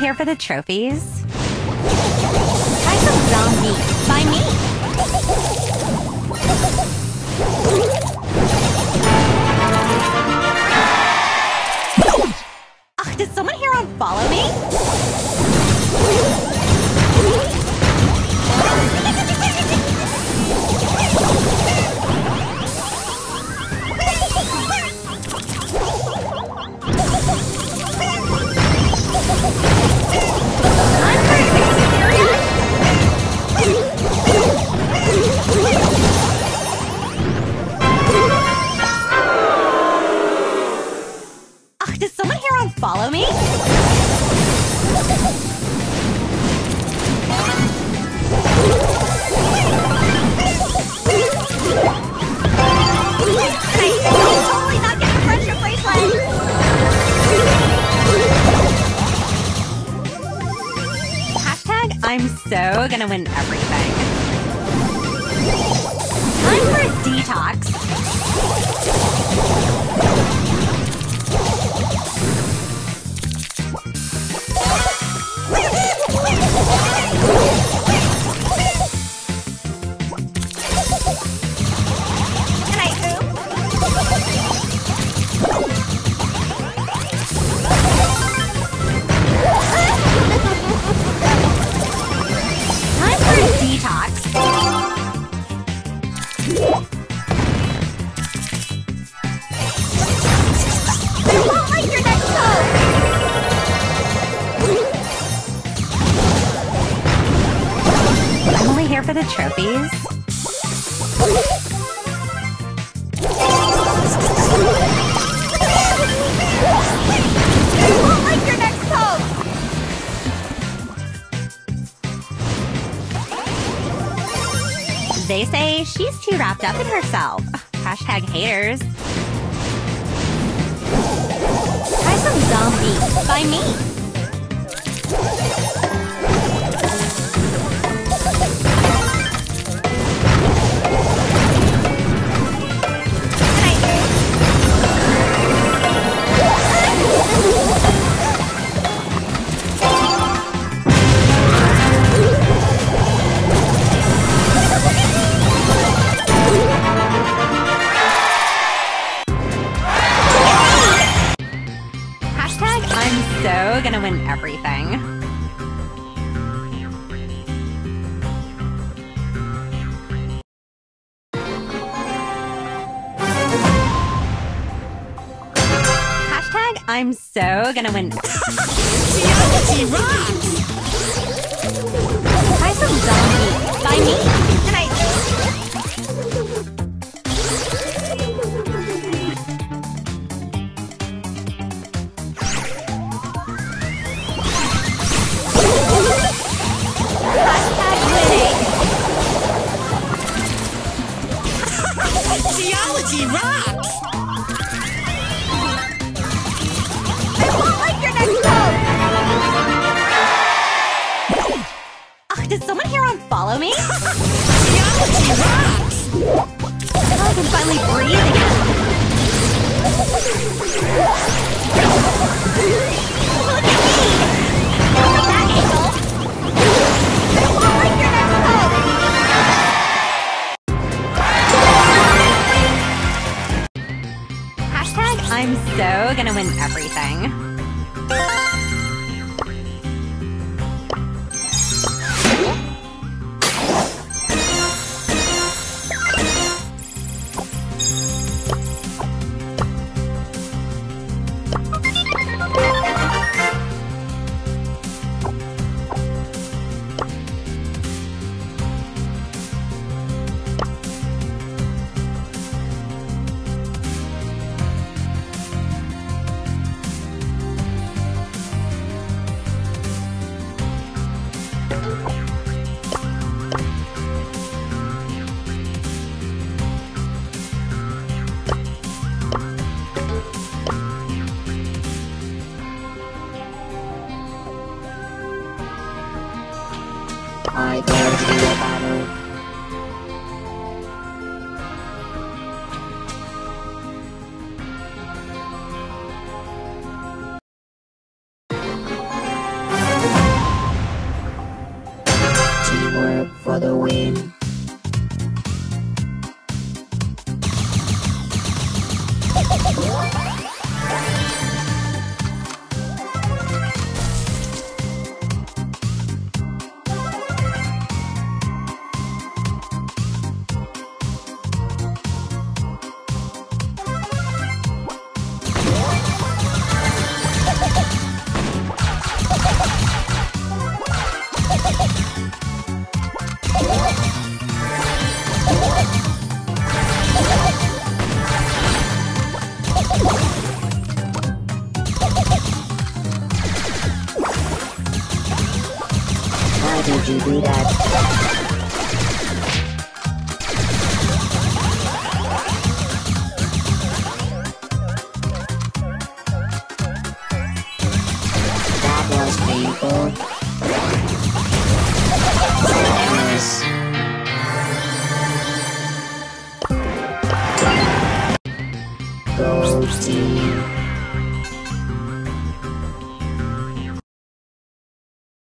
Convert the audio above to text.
here for the trophies. I'm so gonna win everything. Time for a detox. Here for the trophies. They say she's too wrapped up in herself. Hashtag haters. Try some zombie by me. Gonna win everything. I'm so gonna win. Rocks! Theology rocks! I won't like your next. Ugh, did someone here unfollow me? Rocks! I can finally breathe so gonna win everything. Work for the win. Team.